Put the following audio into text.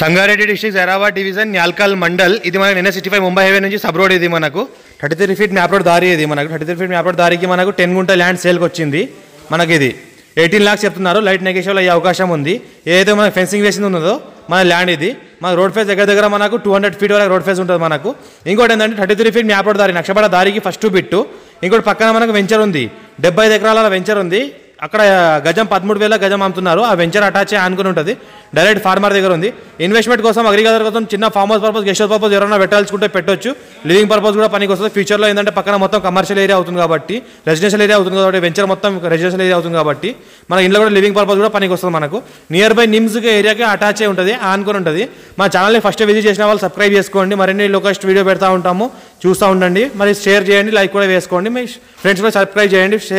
Sangareddy district Zaheerabad division Nyalkal mandal. ఇది మనకు నిన్న సిటీ ఫైవ్ ముంబై హైవే నుంచి సబ్ రోడ్ ఇది మనకు. Thirty three feet map road దారి ఇది మనకు. Thirty three feet map road దారికి మనకు టెన్ గుంట ల్యాండ్ సేల్కి వచ్చింది మనకి ఇది. ఎయిటీన్ లాక్స్ చెప్తున్నారు. లైట్ నెగేషన్లో అయ్యే అవకాశం ఉంది. ఏదైతే మనకు ఫెన్సింగ్ వేసింది ఉన్నదో మన ల్యాండ్ ఇది. మన రోడ్ ఫేస్ దగ్గర దగ్గర మనకు టూ హండ్రెడ్ ఫీట్ వరకు రోడ్ ఫేస్ ఉంటుంది మనకు. ఇంకోటి ఏంటంటే thirty three feet map road దారి నక్షపడ దారికి ఫస్ట్ బిట్టు. ఇంకోటి పక్కన మనకు వెంచర్ ఉంది. డెబ్బై ఐదు ఎకరాల వెంచర్ ఉంది. అక్కడ గజం పదమూడు వేల గజం అమ్ముతున్నారు. ఆ వెంచర్ అటాచ్ అనుకుని ఉంటుంది. డైరెక్ట్ ఫార్మర్ దగ్గర ఉంది. ఇన్వెస్ట్మెంట్ కోసం అగ్రికల్చర్ కోసం చిన్న farm house purpose guest house purpose ఎవరైనా పెట్టాల్సుకుంటే పెట్టొచ్చు. లివింగ్ పర్పస్ కూడా పనికి వస్తుంది. ఫ్యూచర్లో ఏంటంటే పక్కన మొత్తం కమర్షియల్ ఏరియా అవుతుంది కాబట్టి రెసిడెన్షియల్ ఏరియా అవుతుంది కాబట్టి వెంచర్ మొత్తం రెసిడెన్షియల్ ఏరియా అవుతుంది కాబట్టి మన ఇంట్లో కూడా లివింగ్ పర్పస్ కూడా పనికి వస్తుంది మనకు. నియర్ బై నిమ్స్ ఏరియాకి అటాచ్ అయి ఉంటుంది. అనుకుని ఉంటుంది. మా ఛానల్ని ఫస్ట్ విజిట్ చేసిన వాళ్ళు సబ్స్క్రైబ్ చేసుకోండి. మరిన్ని లోకస్ట్ వీడియో పెడతా ఉంటాము. చూస్తూ ఉండండి. మరి షేర్ చేయండి లైక్ కూడా వేసుకోండి. మీ ఫ్రెండ్స్ కూడా సబ్స్క్రైబ్ చేయండి. షేర్